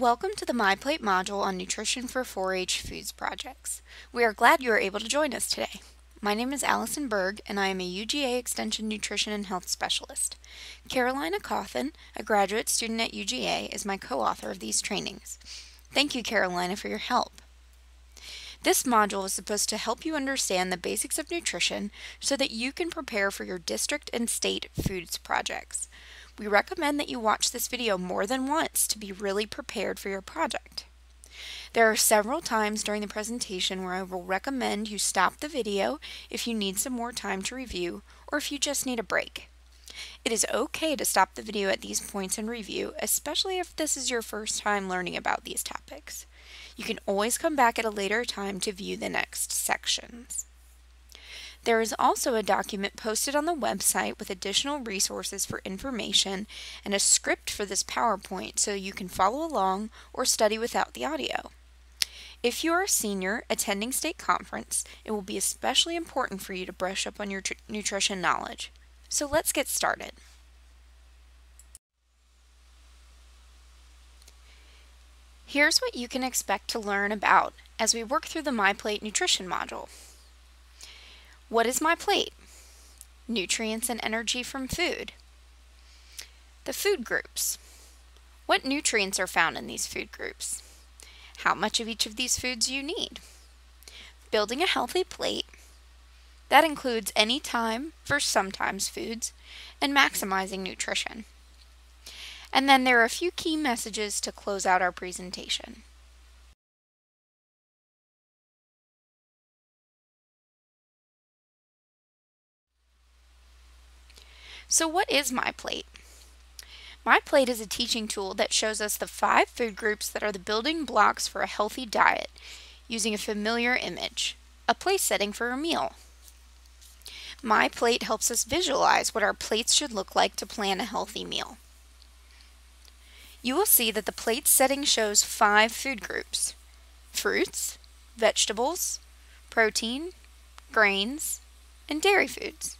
Welcome to the MyPlate module on Nutrition for 4-H Foods projects. We are glad you are able to join us today. My name is Allison Berg and I am a UGA Extension Nutrition and Health Specialist. Carolina Cawthon, a graduate student at UGA, is my co-author of these trainings. Thank you Carolina for your help. This module is supposed to help you understand the basics of nutrition so that you can prepare for your district and state foods projects. We recommend that you watch this video more than once to be really prepared for your project. There are several times during the presentation where I will recommend you stop the video if you need some more time to review or if you just need a break. It is okay to stop the video at these points and review, especially if this is your first time learning about these topics. You can always come back at a later time to view the next sections. There is also a document posted on the website with additional resources for information and a script for this PowerPoint so you can follow along or study without the audio. If you are a senior attending state conference, it will be especially important for you to brush up on your nutrition knowledge. So let's get started. Here's what you can expect to learn about as we work through the MyPlate nutrition module. What is my plate? Nutrients and energy from food. The food groups. What nutrients are found in these food groups? How much of each of these foods you need? Building a healthy plate. That includes any time versus sometimes foods and maximizing nutrition. And then there are a few key messages to close out our presentation. So what is MyPlate? MyPlate is a teaching tool that shows us the five food groups that are the building blocks for a healthy diet using a familiar image, a place setting for a meal. MyPlate helps us visualize what our plates should look like to plan a healthy meal. You will see that the plate setting shows five food groups, fruits, vegetables, protein, grains, and dairy foods.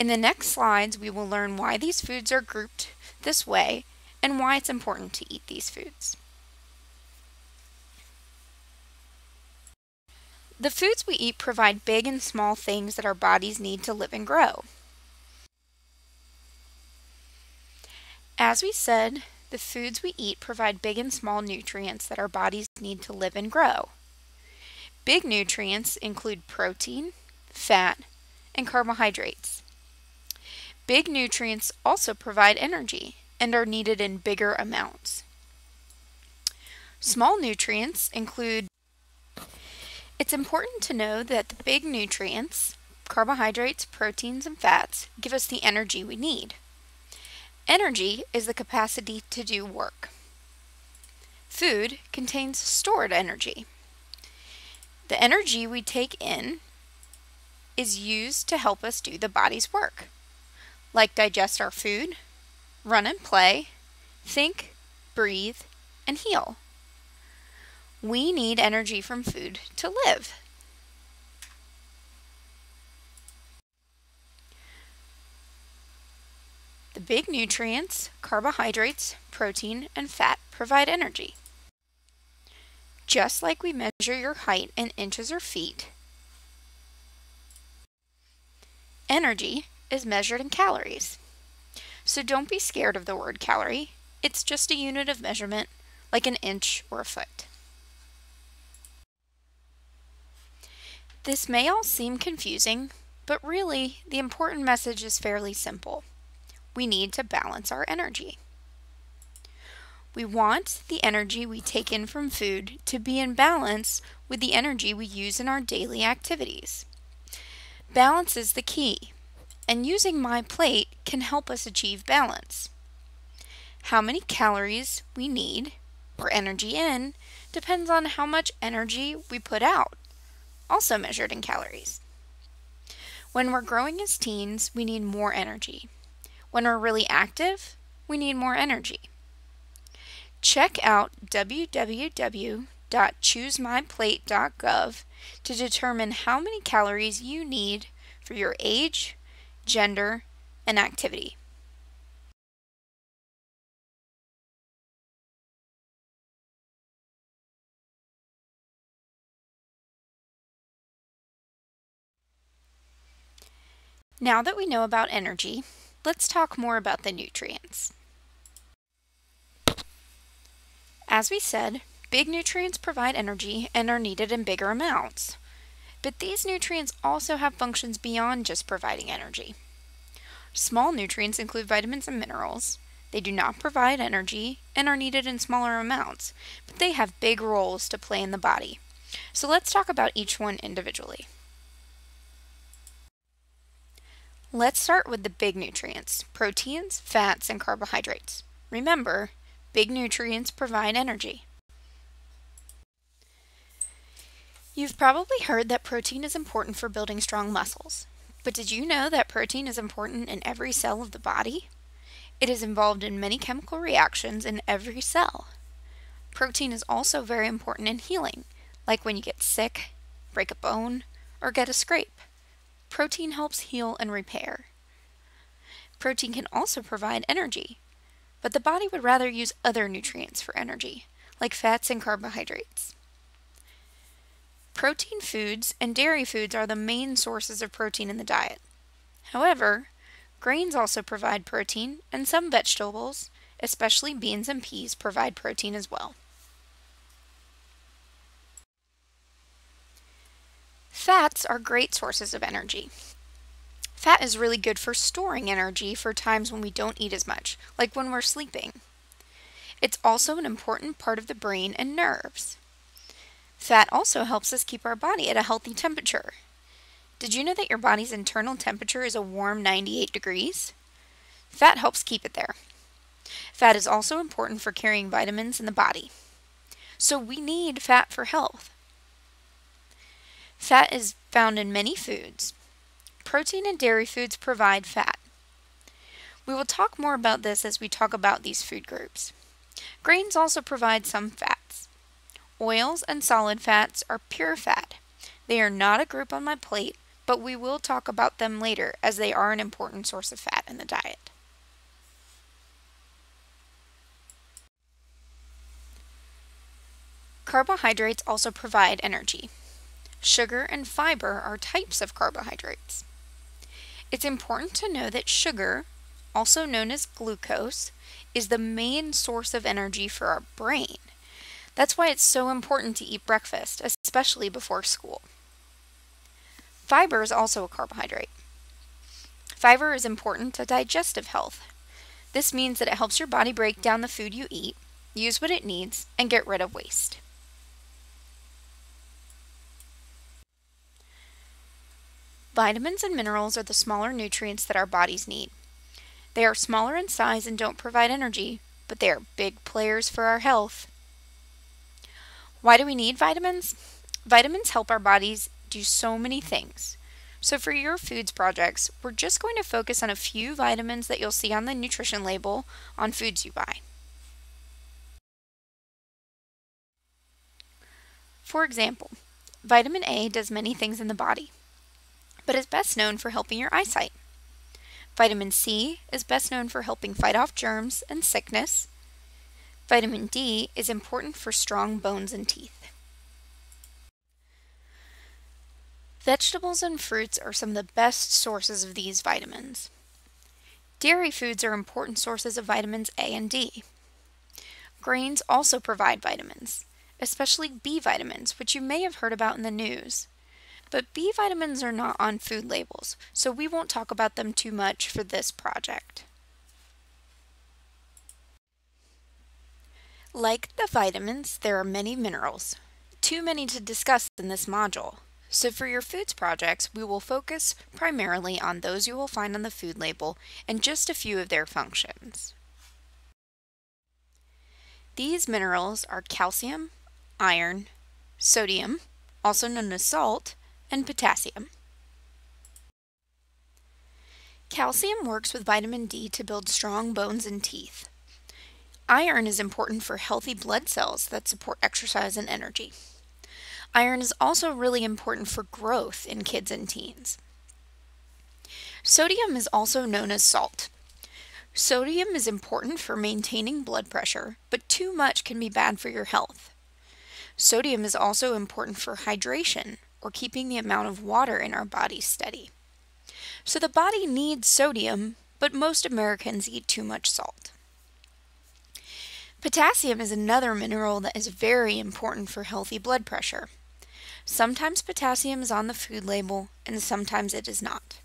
In the next slides, we will learn why these foods are grouped this way and why it's important to eat these foods. The foods we eat provide big and small things that our bodies need to live and grow. As we said, the foods we eat provide big and small nutrients that our bodies need to live and grow. Big nutrients include protein, fat, and carbohydrates. Big nutrients also provide energy and are needed in bigger amounts. Small nutrients include It's important to know that the big nutrients, carbohydrates, proteins, and fats, give us the energy we need. Energy is the capacity to do work. Food contains stored energy. The energy we take in is used to help us do the body's work like digest our food, run and play, think, breathe, and heal. We need energy from food to live. The big nutrients, carbohydrates, protein, and fat provide energy. Just like we measure your height in inches or feet, energy is measured in calories. So don't be scared of the word calorie. It's just a unit of measurement, like an inch or a foot. This may all seem confusing, but really, the important message is fairly simple. We need to balance our energy. We want the energy we take in from food to be in balance with the energy we use in our daily activities. Balance is the key and using my plate can help us achieve balance. How many calories we need, or energy in, depends on how much energy we put out, also measured in calories. When we're growing as teens, we need more energy. When we're really active, we need more energy. Check out www.choosemyplate.gov to determine how many calories you need for your age, gender, and activity. Now that we know about energy, let's talk more about the nutrients. As we said, big nutrients provide energy and are needed in bigger amounts. But these nutrients also have functions beyond just providing energy. Small nutrients include vitamins and minerals. They do not provide energy and are needed in smaller amounts, but they have big roles to play in the body. So let's talk about each one individually. Let's start with the big nutrients, proteins, fats, and carbohydrates. Remember, big nutrients provide energy. You've probably heard that protein is important for building strong muscles. But did you know that protein is important in every cell of the body? It is involved in many chemical reactions in every cell. Protein is also very important in healing, like when you get sick, break a bone, or get a scrape. Protein helps heal and repair. Protein can also provide energy, but the body would rather use other nutrients for energy, like fats and carbohydrates. Protein foods and dairy foods are the main sources of protein in the diet. However, grains also provide protein, and some vegetables, especially beans and peas, provide protein as well. Fats are great sources of energy. Fat is really good for storing energy for times when we don't eat as much, like when we're sleeping. It's also an important part of the brain and nerves. Fat also helps us keep our body at a healthy temperature. Did you know that your body's internal temperature is a warm 98 degrees? Fat helps keep it there. Fat is also important for carrying vitamins in the body. So we need fat for health. Fat is found in many foods. Protein and dairy foods provide fat. We will talk more about this as we talk about these food groups. Grains also provide some fats. Oils and solid fats are pure fat. They are not a group on my plate, but we will talk about them later as they are an important source of fat in the diet. Carbohydrates also provide energy. Sugar and fiber are types of carbohydrates. It's important to know that sugar, also known as glucose, is the main source of energy for our brain. That's why it's so important to eat breakfast, especially before school. Fiber is also a carbohydrate. Fiber is important to digestive health. This means that it helps your body break down the food you eat, use what it needs, and get rid of waste. Vitamins and minerals are the smaller nutrients that our bodies need. They are smaller in size and don't provide energy, but they are big players for our health. Why do we need vitamins? Vitamins help our bodies do so many things. So for your foods projects, we're just going to focus on a few vitamins that you'll see on the nutrition label on foods you buy. For example, vitamin A does many things in the body but is best known for helping your eyesight. Vitamin C is best known for helping fight off germs and sickness. Vitamin D is important for strong bones and teeth. Vegetables and fruits are some of the best sources of these vitamins. Dairy foods are important sources of vitamins A and D. Grains also provide vitamins, especially B vitamins, which you may have heard about in the news. But B vitamins are not on food labels, so we won't talk about them too much for this project. Like the vitamins, there are many minerals. Too many to discuss in this module. So for your foods projects, we will focus primarily on those you will find on the food label and just a few of their functions. These minerals are calcium, iron, sodium, also known as salt, and potassium. Calcium works with vitamin D to build strong bones and teeth. Iron is important for healthy blood cells that support exercise and energy. Iron is also really important for growth in kids and teens. Sodium is also known as salt. Sodium is important for maintaining blood pressure, but too much can be bad for your health. Sodium is also important for hydration, or keeping the amount of water in our bodies steady. So the body needs sodium, but most Americans eat too much salt. Potassium is another mineral that is very important for healthy blood pressure. Sometimes potassium is on the food label and sometimes it is not.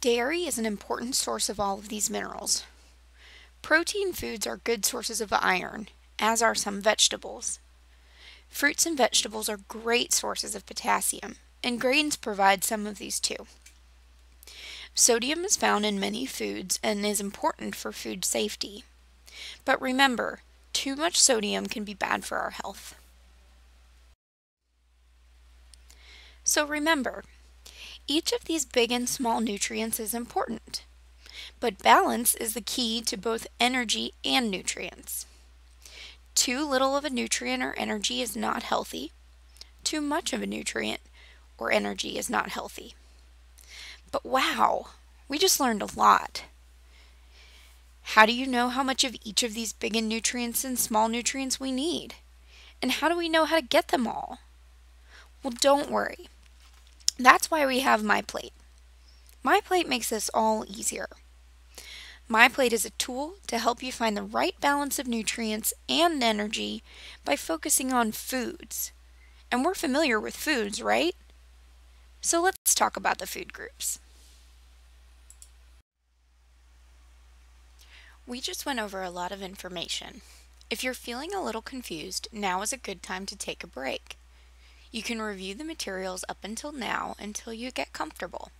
Dairy is an important source of all of these minerals. Protein foods are good sources of iron, as are some vegetables. Fruits and vegetables are great sources of potassium, and grains provide some of these too. Sodium is found in many foods and is important for food safety. But remember, too much sodium can be bad for our health. So remember, each of these big and small nutrients is important, but balance is the key to both energy and nutrients. Too little of a nutrient or energy is not healthy. Too much of a nutrient or energy is not healthy. But wow, we just learned a lot. How do you know how much of each of these big and nutrients and small nutrients we need? And how do we know how to get them all? Well, don't worry. That's why we have My Plate. My Plate makes this all easier. My Plate is a tool to help you find the right balance of nutrients and energy by focusing on foods. And we're familiar with foods, right? So let's talk about the food groups. We just went over a lot of information. If you're feeling a little confused, now is a good time to take a break. You can review the materials up until now until you get comfortable.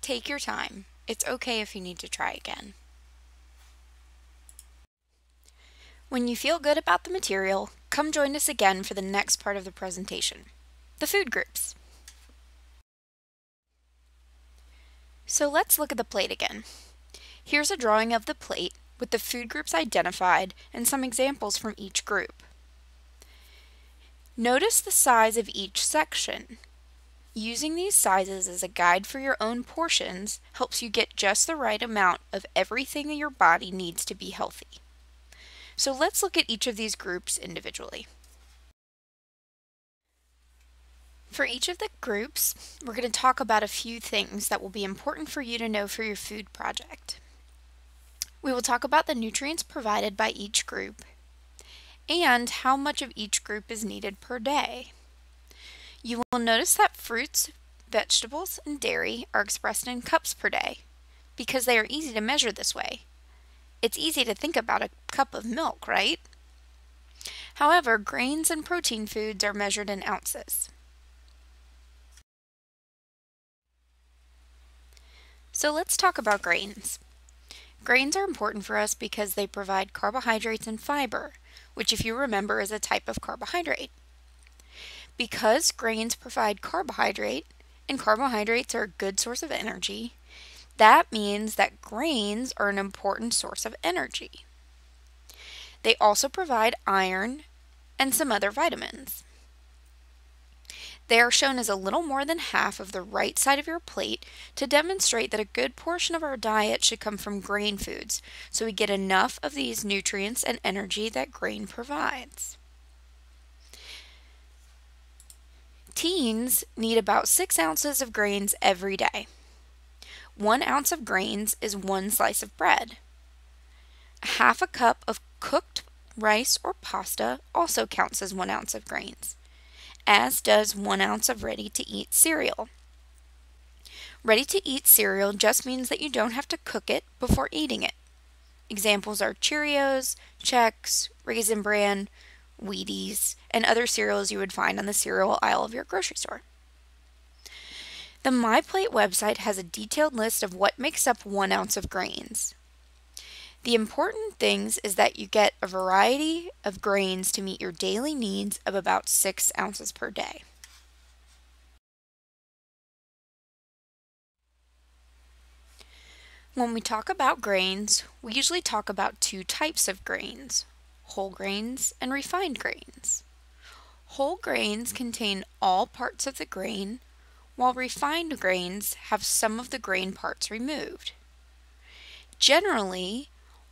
Take your time. It's okay if you need to try again. When you feel good about the material, come join us again for the next part of the presentation, the food groups. So let's look at the plate again. Here's a drawing of the plate with the food groups identified and some examples from each group. Notice the size of each section. Using these sizes as a guide for your own portions helps you get just the right amount of everything that your body needs to be healthy. So let's look at each of these groups individually. For each of the groups, we're going to talk about a few things that will be important for you to know for your food project. We will talk about the nutrients provided by each group and how much of each group is needed per day. You will notice that fruits, vegetables, and dairy are expressed in cups per day because they are easy to measure this way. It's easy to think about a cup of milk, right? However, grains and protein foods are measured in ounces. So let's talk about grains. Grains are important for us because they provide carbohydrates and fiber, which if you remember is a type of carbohydrate. Because grains provide carbohydrate, and carbohydrates are a good source of energy, that means that grains are an important source of energy. They also provide iron and some other vitamins. They are shown as a little more than half of the right side of your plate to demonstrate that a good portion of our diet should come from grain foods, so we get enough of these nutrients and energy that grain provides. Teens need about 6 ounces of grains every day. One ounce of grains is one slice of bread. Half a cup of cooked rice or pasta also counts as one ounce of grains, as does one ounce of ready to eat cereal. Ready to eat cereal just means that you don't have to cook it before eating it. Examples are Cheerios, Chex, Raisin Bran, Wheaties, and other cereals you would find on the cereal aisle of your grocery store. The MyPlate website has a detailed list of what makes up one ounce of grains. The important things is that you get a variety of grains to meet your daily needs of about 6 ounces per day. When we talk about grains, we usually talk about two types of grains, whole grains and refined grains. Whole grains contain all parts of the grain while refined grains have some of the grain parts removed. Generally,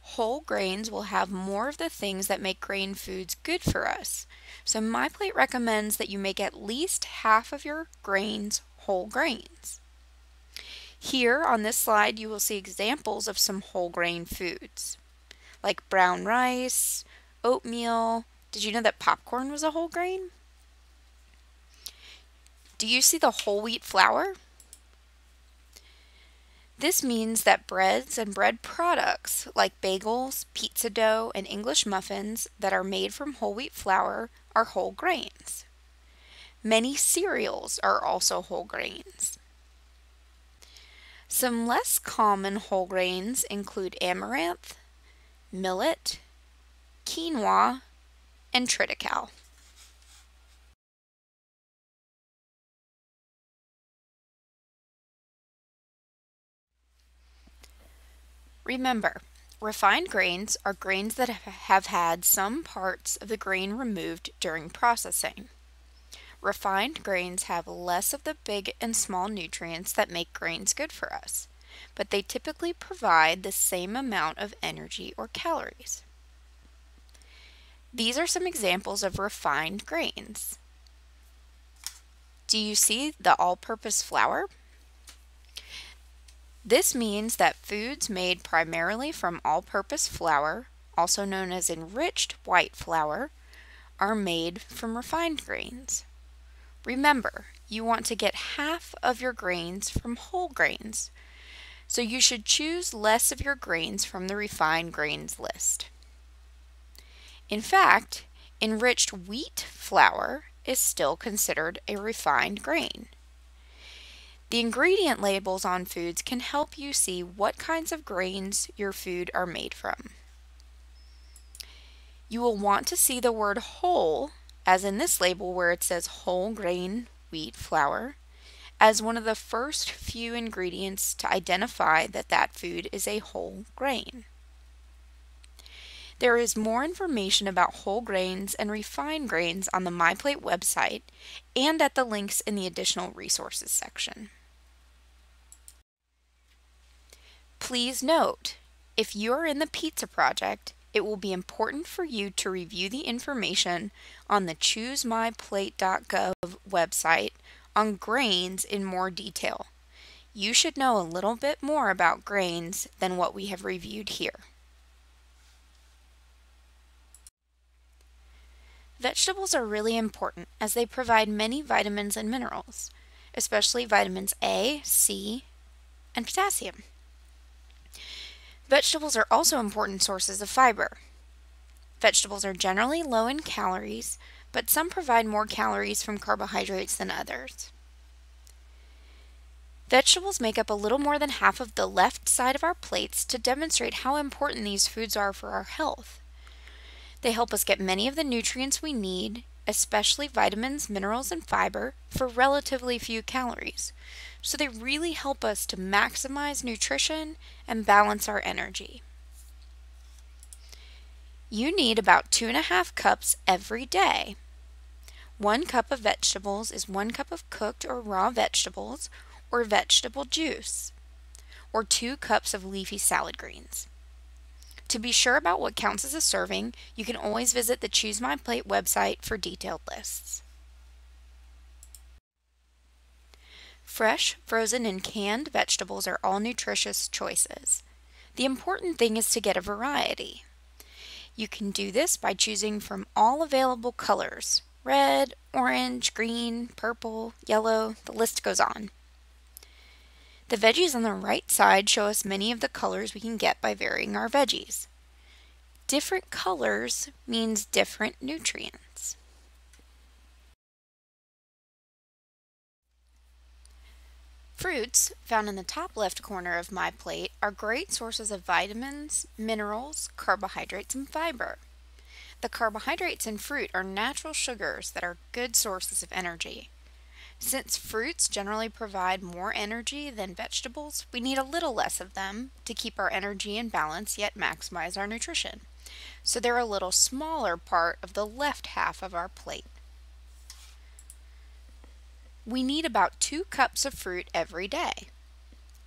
Whole grains will have more of the things that make grain foods good for us. So My Plate recommends that you make at least half of your grains whole grains. Here on this slide you will see examples of some whole grain foods like brown rice, oatmeal. Did you know that popcorn was a whole grain? Do you see the whole wheat flour? This means that breads and bread products like bagels, pizza dough, and English muffins that are made from whole wheat flour are whole grains. Many cereals are also whole grains. Some less common whole grains include amaranth, millet, quinoa, and triticale. Remember, refined grains are grains that have had some parts of the grain removed during processing. Refined grains have less of the big and small nutrients that make grains good for us, but they typically provide the same amount of energy or calories. These are some examples of refined grains. Do you see the all-purpose flour? This means that foods made primarily from all-purpose flour, also known as enriched white flour, are made from refined grains. Remember, you want to get half of your grains from whole grains, so you should choose less of your grains from the refined grains list. In fact, enriched wheat flour is still considered a refined grain. The ingredient labels on foods can help you see what kinds of grains your food are made from. You will want to see the word whole, as in this label where it says whole grain wheat flour, as one of the first few ingredients to identify that that food is a whole grain. There is more information about whole grains and refined grains on the MyPlate website and at the links in the additional resources section. Please note, if you are in the pizza project, it will be important for you to review the information on the choosemyplate.gov website on grains in more detail. You should know a little bit more about grains than what we have reviewed here. Vegetables are really important as they provide many vitamins and minerals, especially vitamins A, C, and potassium. Vegetables are also important sources of fiber. Vegetables are generally low in calories, but some provide more calories from carbohydrates than others. Vegetables make up a little more than half of the left side of our plates to demonstrate how important these foods are for our health. They help us get many of the nutrients we need, especially vitamins, minerals, and fiber, for relatively few calories, so they really help us to maximize nutrition and balance our energy. You need about two and a half cups every day. One cup of vegetables is one cup of cooked or raw vegetables or vegetable juice, or two cups of leafy salad greens. To be sure about what counts as a serving, you can always visit the Choose My Plate website for detailed lists. Fresh, frozen, and canned vegetables are all nutritious choices. The important thing is to get a variety. You can do this by choosing from all available colors red, orange, green, purple, yellow, the list goes on. The veggies on the right side show us many of the colors we can get by varying our veggies. Different colors means different nutrients. Fruits, found in the top left corner of my plate, are great sources of vitamins, minerals, carbohydrates, and fiber. The carbohydrates in fruit are natural sugars that are good sources of energy. Since fruits generally provide more energy than vegetables, we need a little less of them to keep our energy in balance yet maximize our nutrition. So they're a little smaller part of the left half of our plate. We need about two cups of fruit every day.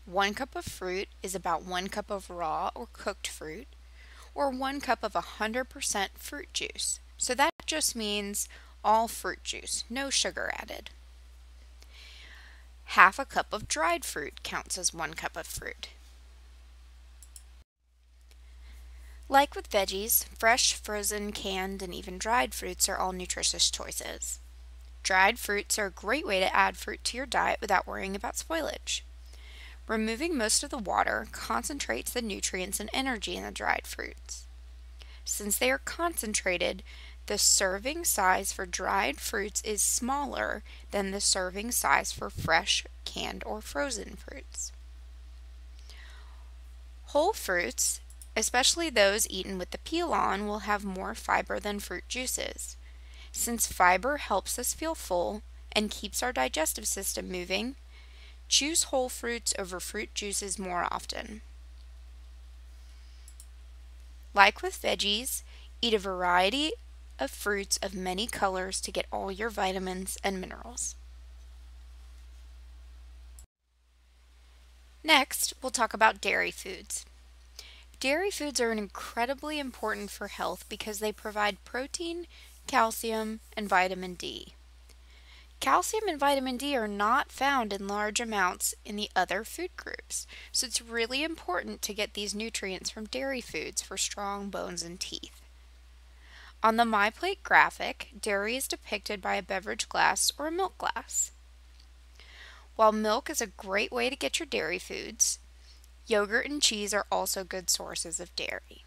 One cup of fruit is about one cup of raw or cooked fruit. or 1 cup of 100% fruit juice. So that just means all fruit juice, no sugar added. Half a cup of dried fruit counts as 1 cup of fruit. Like with veggies, fresh, frozen, canned, and even dried fruits are all nutritious choices. Dried fruits are a great way to add fruit to your diet without worrying about spoilage. Removing most of the water concentrates the nutrients and energy in the dried fruits. Since they are concentrated, the serving size for dried fruits is smaller than the serving size for fresh, canned, or frozen fruits. Whole fruits especially those eaten with the peel on, will have more fiber than fruit juices. Since fiber helps us feel full and keeps our digestive system moving, choose whole fruits over fruit juices more often. Like with veggies, eat a variety of fruits of many colors to get all your vitamins and minerals. Next, we'll talk about dairy foods. Dairy foods are incredibly important for health because they provide protein, calcium, and vitamin D. Calcium and vitamin D are not found in large amounts in the other food groups, so it's really important to get these nutrients from dairy foods for strong bones and teeth. On the MyPlate graphic, dairy is depicted by a beverage glass or a milk glass. While milk is a great way to get your dairy foods, Yogurt and cheese are also good sources of dairy.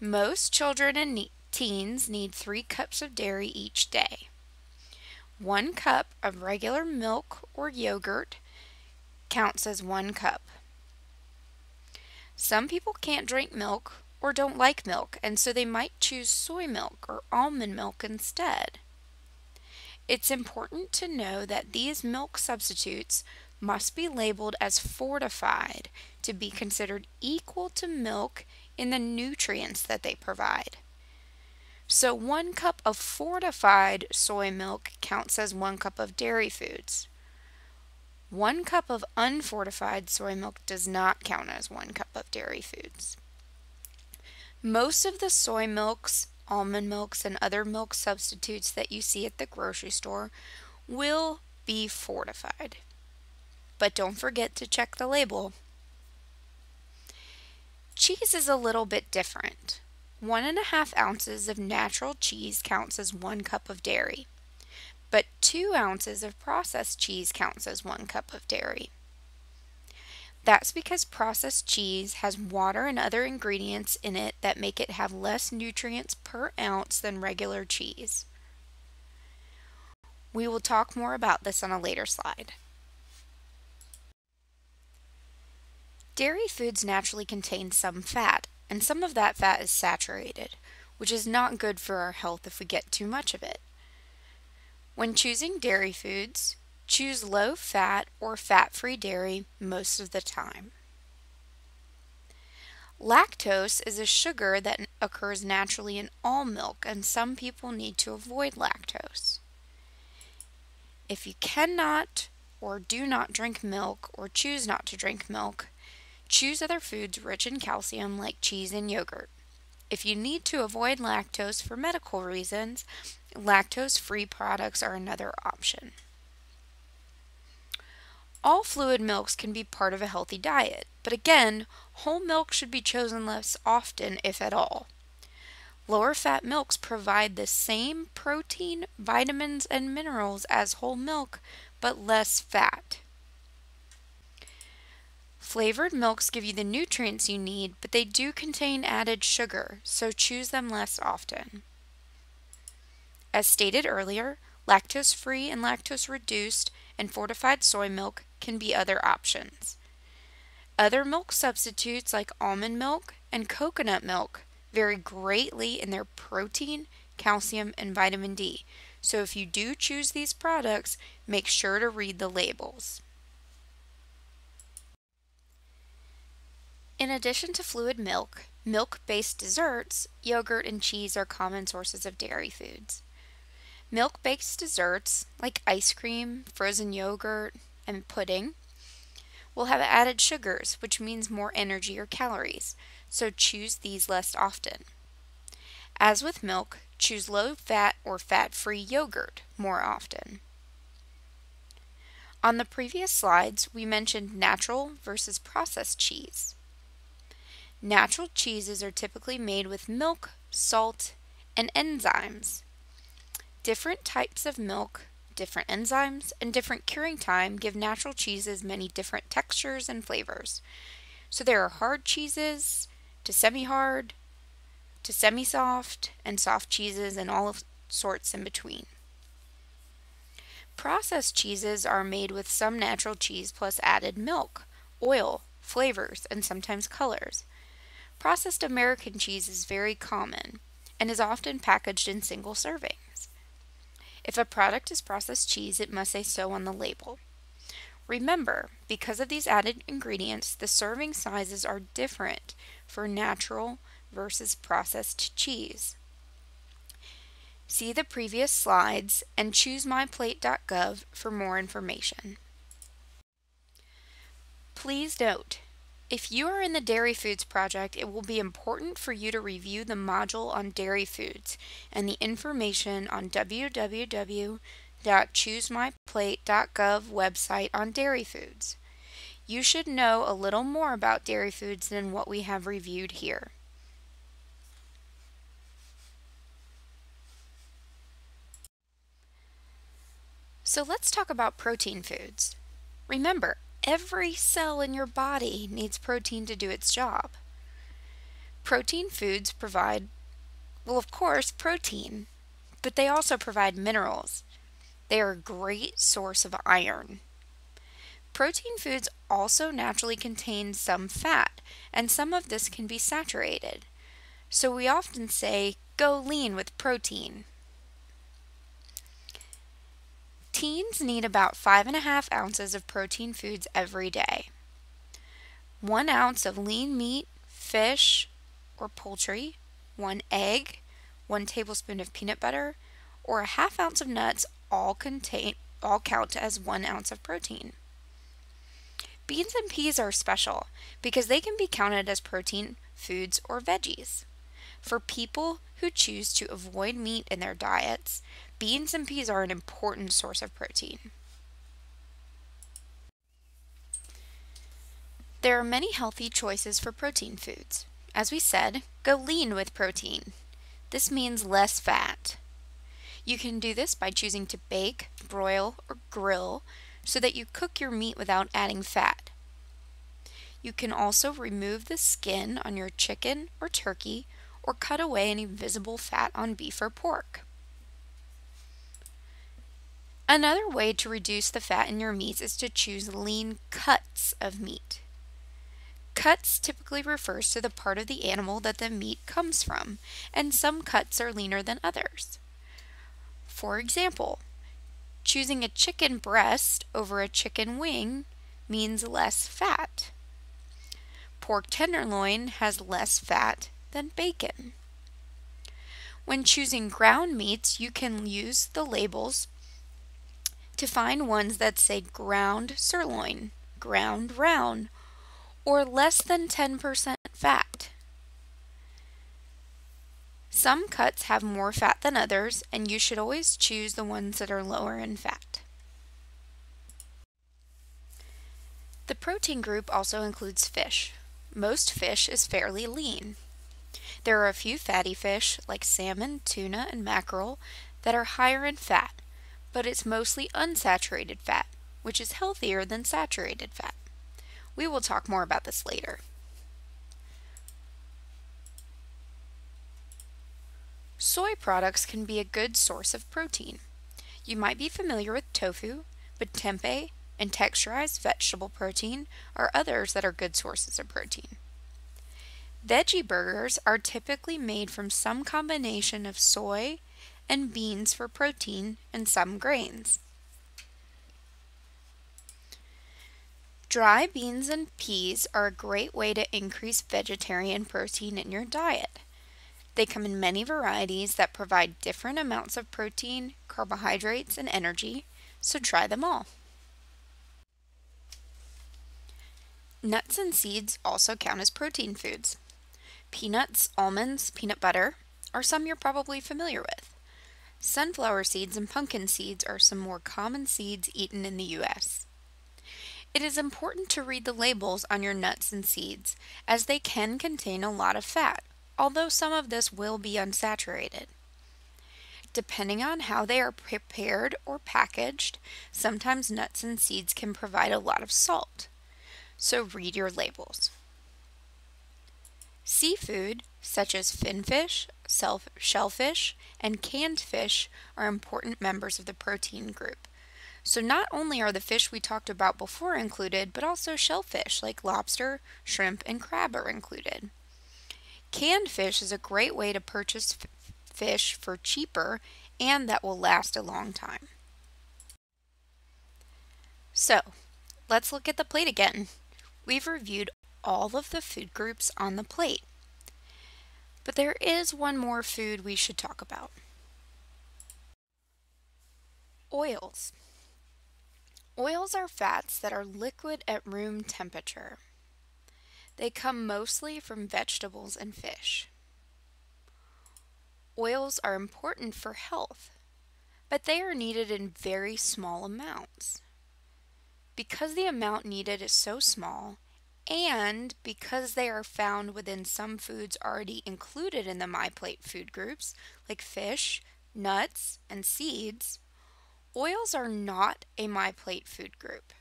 Most children and teens need three cups of dairy each day. One cup of regular milk or yogurt counts as one cup. Some people can't drink milk or don't like milk, and so they might choose soy milk or almond milk instead. It's important to know that these milk substitutes must be labeled as fortified to be considered equal to milk in the nutrients that they provide. So one cup of fortified soy milk counts as one cup of dairy foods. One cup of unfortified soy milk does not count as one cup of dairy foods. Most of the soy milks, almond milks, and other milk substitutes that you see at the grocery store will be fortified but don't forget to check the label. Cheese is a little bit different. One and a half ounces of natural cheese counts as one cup of dairy, but two ounces of processed cheese counts as one cup of dairy. That's because processed cheese has water and other ingredients in it that make it have less nutrients per ounce than regular cheese. We will talk more about this on a later slide. Dairy foods naturally contain some fat, and some of that fat is saturated, which is not good for our health if we get too much of it. When choosing dairy foods, choose low fat or fat free dairy most of the time. Lactose is a sugar that occurs naturally in all milk, and some people need to avoid lactose. If you cannot or do not drink milk or choose not to drink milk, Choose other foods rich in calcium like cheese and yogurt. If you need to avoid lactose for medical reasons, lactose free products are another option. All fluid milks can be part of a healthy diet, but again, whole milk should be chosen less often, if at all. Lower fat milks provide the same protein, vitamins, and minerals as whole milk, but less fat. Flavored milks give you the nutrients you need, but they do contain added sugar, so choose them less often. As stated earlier, lactose free and lactose reduced and fortified soy milk can be other options. Other milk substitutes like almond milk and coconut milk vary greatly in their protein, calcium, and vitamin D. So if you do choose these products, make sure to read the labels. In addition to fluid milk, milk-based desserts, yogurt and cheese are common sources of dairy foods. Milk-based desserts, like ice cream, frozen yogurt, and pudding, will have added sugars, which means more energy or calories. so choose these less often. As with milk, choose low-fat or fat-free yogurt more often. On the previous slides, we mentioned natural versus processed cheese. Natural cheeses are typically made with milk, salt, and enzymes. Different types of milk, different enzymes, and different curing time give natural cheeses many different textures and flavors. So there are hard cheeses to semi-hard to semi-soft and soft cheeses and all sorts in between. Processed cheeses are made with some natural cheese plus added milk, oil, flavors, and sometimes colors. Processed American cheese is very common and is often packaged in single servings. If a product is processed cheese, it must say so on the label. Remember, because of these added ingredients, the serving sizes are different for natural versus processed cheese. See the previous slides and choose myplate.gov for more information. Please note, if you are in the Dairy Foods project, it will be important for you to review the module on dairy foods and the information on www.choosemyplate.gov website on dairy foods. You should know a little more about dairy foods than what we have reviewed here. So let's talk about protein foods. Remember, every cell in your body needs protein to do its job. Protein foods provide, well, of course, protein, but they also provide minerals. They are a great source of iron. Protein foods also naturally contain some fat, and some of this can be saturated. So we often say, go lean with protein. Teens need about 5.5 ounces of protein foods every day. 1 ounce of lean meat, fish, or poultry, 1 egg, 1 tablespoon of peanut butter, or a half ounce of nuts all contain all count as 1 ounce of protein. Beans and peas are special because they can be counted as protein foods or veggies. For people who choose to avoid meat in their diets, beans and peas are an important source of protein. There are many healthy choices for protein foods. As we said, go lean with protein. This means less fat. You can do this by choosing to bake, broil, or grill so that you cook your meat without adding fat. You can also remove the skin on your chicken or turkey or cut away any visible fat on beef or pork. Another way to reduce the fat in your meats is to choose lean cuts of meat. Cuts typically refers to the part of the animal that the meat comes from, and some cuts are leaner than others. For example, choosing a chicken breast over a chicken wing means less fat. Pork tenderloin has less fat than bacon. When choosing ground meats, you can use the labels to find ones that say ground sirloin, ground round, or less than 10% fat. Some cuts have more fat than others, and you should always choose the ones that are lower in fat. The protein group also includes fish. Most fish is fairly lean. There are a few fatty fish, like salmon, tuna, and mackerel, that are higher in fat, but it's mostly unsaturated fat, which is healthier than saturated fat. We will talk more about this later. Soy products can be a good source of protein. You might be familiar with tofu, but tempeh and texturized vegetable protein are others that are good sources of protein. Veggie burgers are typically made from some combination of soy, and beans for protein, and some grains. Dry beans and peas are a great way to increase vegetarian protein in your diet. They come in many varieties that provide different amounts of protein, carbohydrates, and energy, so try them all. Nuts and seeds also count as protein foods. Peanuts, almonds, peanut butter are some you're probably familiar with. Sunflower seeds and pumpkin seeds are some more common seeds eaten in the U.S. It is important to read the labels on your nuts and seeds, as they can contain a lot of fat, although some of this will be unsaturated. Depending on how they are prepared or packaged, sometimes nuts and seeds can provide a lot of salt. So read your labels. Seafood, such as finfish, shellfish, and canned fish, are important members of the protein group. So not only are the fish we talked about before included, but also shellfish like lobster, shrimp, and crab are included. Canned fish is a great way to purchase fish for cheaper and that will last a long time. So, let's look at the plate again. We've reviewed all of the food groups on the plate. But there is one more food we should talk about. Oils. Oils are fats that are liquid at room temperature. They come mostly from vegetables and fish. Oils are important for health, but they are needed in very small amounts. Because the amount needed is so small, and because they are found within some foods already included in the MyPlate food groups, like fish, nuts, and seeds, Oils are not a MyPlate food group.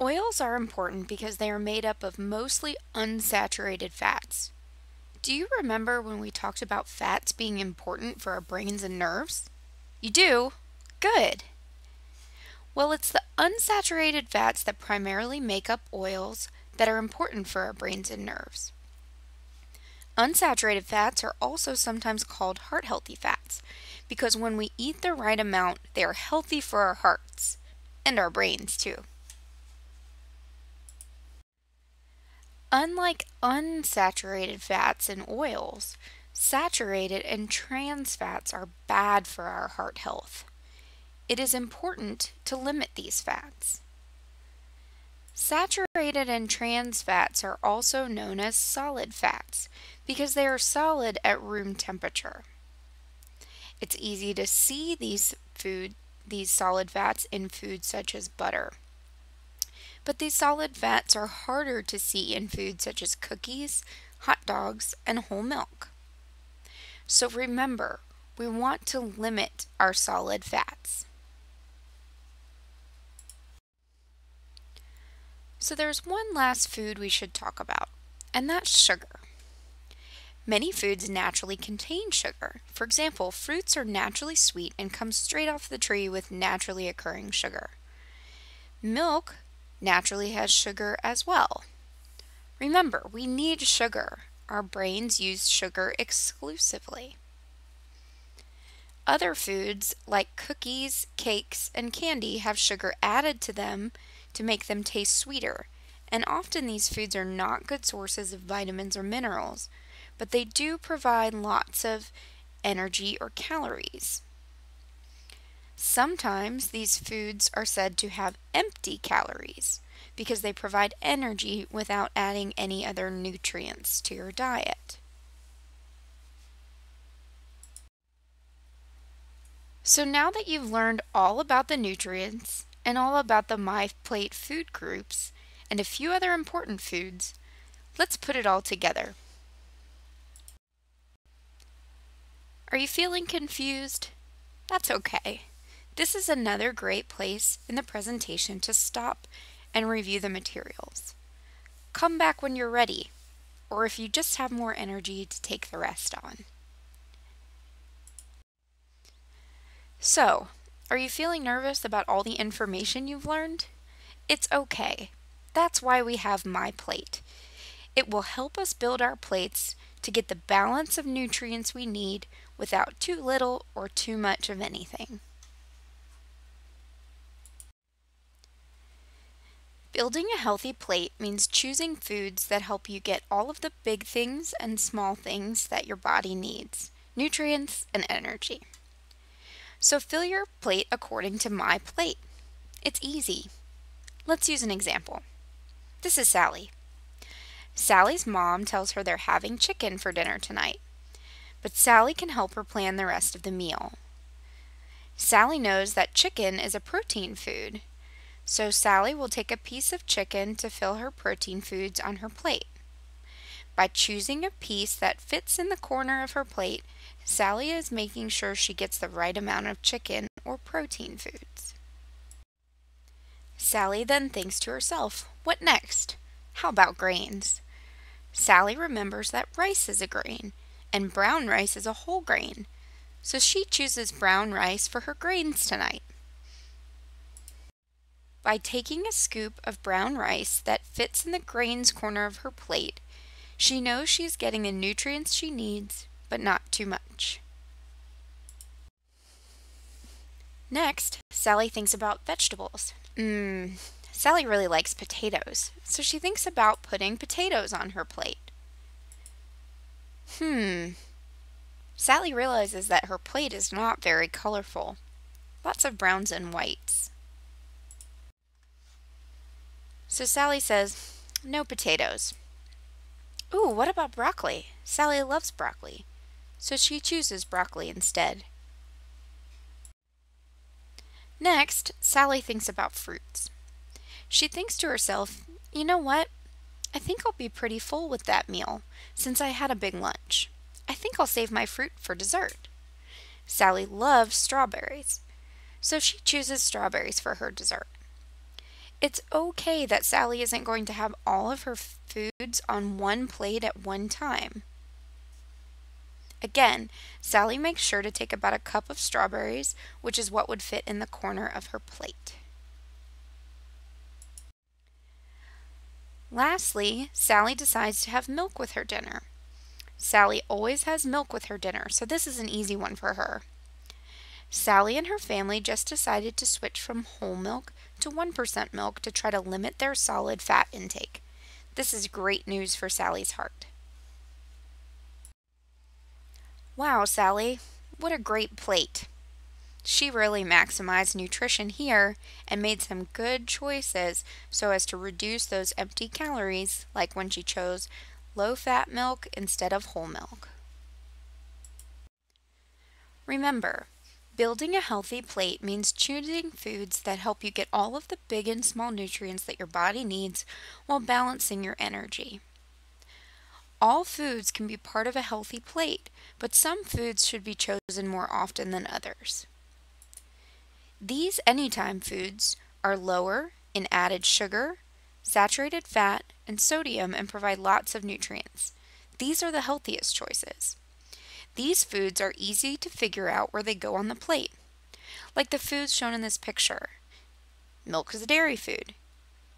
Oils are important because they are made up of mostly unsaturated fats. Do you remember when we talked about fats being important for our brains and nerves? You do? Good. Well, it's the unsaturated fats that primarily make up oils that are important for our brains and nerves. Unsaturated fats are also sometimes called heart healthy fats because when we eat the right amount, they are healthy for our hearts and our brains too. Unlike unsaturated fats and oils, saturated and trans fats are bad for our heart health. It is important to limit these fats. Saturated and trans fats are also known as solid fats because they are solid at room temperature. It's easy to see these food these solid fats in foods such as butter. But these solid fats are harder to see in foods such as cookies, hot dogs, and whole milk. So remember, we want to limit our solid fats. So there's one last food we should talk about, and that's sugar. Many foods naturally contain sugar. For example, fruits are naturally sweet and come straight off the tree with naturally occurring sugar. Milk naturally has sugar as well. Remember, we need sugar. Our brains use sugar exclusively. Other foods like cookies, cakes, and candy have sugar added to them to make them taste sweeter, and often these foods are not good sources of vitamins or minerals but they do provide lots of energy or calories. Sometimes these foods are said to have empty calories because they provide energy without adding any other nutrients to your diet. So now that you've learned all about the nutrients and all about the MyPlate food groups and a few other important foods, let's put it all together. Are you feeling confused? That's okay. This is another great place in the presentation to stop and review the materials. Come back when you're ready, or if you just have more energy to take the rest on. So, are you feeling nervous about all the information you've learned? It's okay. That's why we have My Plate. It will help us build our plates to get the balance of nutrients we need without too little or too much of anything. Building a healthy plate means choosing foods that help you get all of the big things and small things that your body needs nutrients and energy. So fill your plate according to my plate. It's easy. Let's use an example. This is Sally. Sally's mom tells her they're having chicken for dinner tonight, but Sally can help her plan the rest of the meal. Sally knows that chicken is a protein food, so Sally will take a piece of chicken to fill her protein foods on her plate. By choosing a piece that fits in the corner of her plate, Sally is making sure she gets the right amount of chicken or protein foods. Sally then thinks to herself, what next? How about grains? Sally remembers that rice is a grain, and brown rice is a whole grain, so she chooses brown rice for her grains tonight. By taking a scoop of brown rice that fits in the grains corner of her plate, she knows she's getting the nutrients she needs, but not too much. Next, Sally thinks about vegetables. Mmm, Sally really likes potatoes, so she thinks about putting potatoes on her plate. Hmm. Sally realizes that her plate is not very colorful. Lots of browns and whites. So Sally says, no potatoes. Ooh, what about broccoli? Sally loves broccoli, so she chooses broccoli instead. Next, Sally thinks about fruits. She thinks to herself, you know what? I think I'll be pretty full with that meal, since I had a big lunch. I think I'll save my fruit for dessert. Sally loves strawberries, so she chooses strawberries for her dessert. It's okay that Sally isn't going to have all of her foods on one plate at one time. Again, Sally makes sure to take about a cup of strawberries, which is what would fit in the corner of her plate. Lastly, Sally decides to have milk with her dinner. Sally always has milk with her dinner, so this is an easy one for her. Sally and her family just decided to switch from whole milk to 1% milk to try to limit their solid fat intake. This is great news for Sally's heart. Wow, Sally, what a great plate. She really maximized nutrition here and made some good choices so as to reduce those empty calories, like when she chose low fat milk instead of whole milk. Remember, Building a healthy plate means choosing foods that help you get all of the big and small nutrients that your body needs while balancing your energy. All foods can be part of a healthy plate, but some foods should be chosen more often than others. These anytime foods are lower in added sugar, saturated fat, and sodium and provide lots of nutrients. These are the healthiest choices. These foods are easy to figure out where they go on the plate, like the foods shown in this picture. Milk is a dairy food.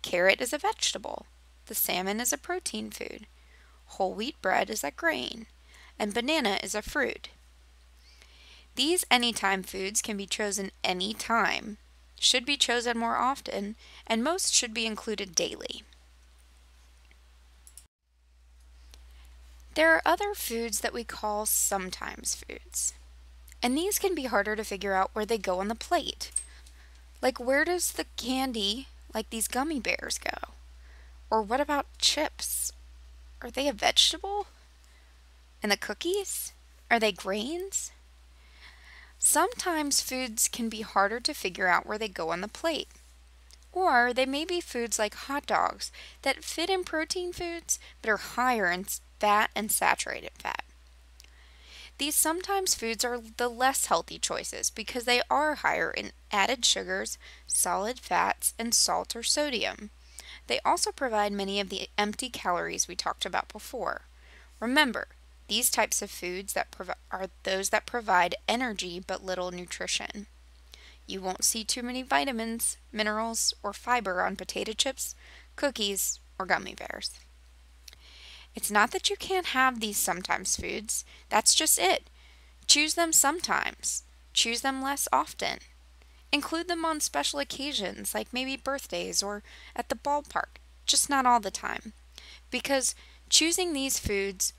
Carrot is a vegetable. The salmon is a protein food. Whole wheat bread is a grain. And banana is a fruit. These anytime foods can be chosen anytime, should be chosen more often, and most should be included daily. There are other foods that we call sometimes foods. And these can be harder to figure out where they go on the plate. Like, where does the candy, like these gummy bears, go? Or what about chips? Are they a vegetable? And the cookies? Are they grains? Sometimes foods can be harder to figure out where they go on the plate. Or they may be foods like hot dogs that fit in protein foods but are higher in fat, and saturated fat. These sometimes foods are the less healthy choices because they are higher in added sugars, solid fats, and salt or sodium. They also provide many of the empty calories we talked about before. Remember, these types of foods that are those that provide energy but little nutrition. You won't see too many vitamins, minerals, or fiber on potato chips, cookies, or gummy bears. It's not that you can't have these sometimes foods, that's just it. Choose them sometimes, choose them less often. Include them on special occasions, like maybe birthdays or at the ballpark, just not all the time. Because choosing these foods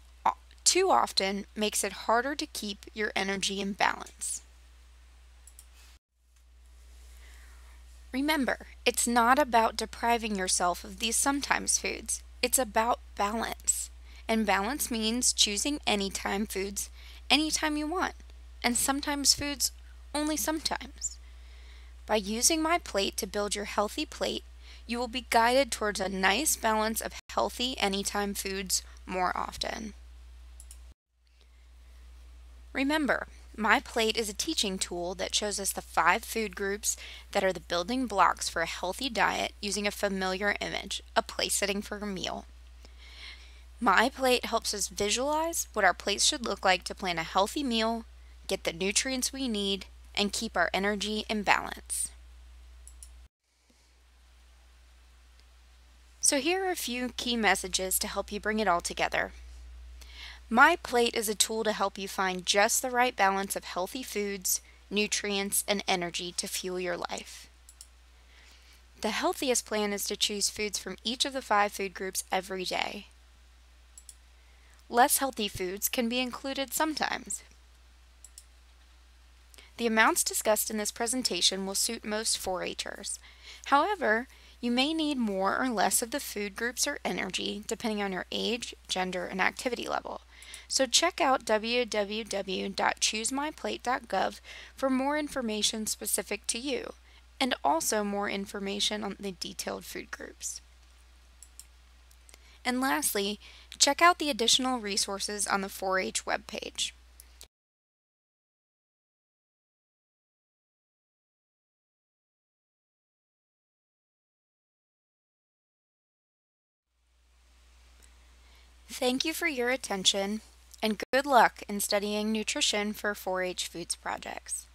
too often makes it harder to keep your energy in balance. Remember, it's not about depriving yourself of these sometimes foods. It's about balance. And balance means choosing anytime foods anytime you want, and sometimes foods only sometimes. By using my plate to build your healthy plate, you will be guided towards a nice balance of healthy anytime foods more often. Remember, my Plate is a teaching tool that shows us the five food groups that are the building blocks for a healthy diet using a familiar image, a place setting for a meal. My Plate helps us visualize what our plates should look like to plan a healthy meal, get the nutrients we need, and keep our energy in balance. So here are a few key messages to help you bring it all together. My Plate is a tool to help you find just the right balance of healthy foods, nutrients, and energy to fuel your life. The healthiest plan is to choose foods from each of the five food groups every day. Less healthy foods can be included sometimes. The amounts discussed in this presentation will suit most 4-Hers. However, you may need more or less of the food groups or energy depending on your age, gender, and activity level. So check out www.choosemyplate.gov for more information specific to you and also more information on the detailed food groups. And lastly, check out the additional resources on the 4-H webpage. Thank you for your attention and good luck in studying nutrition for 4-H Foods projects.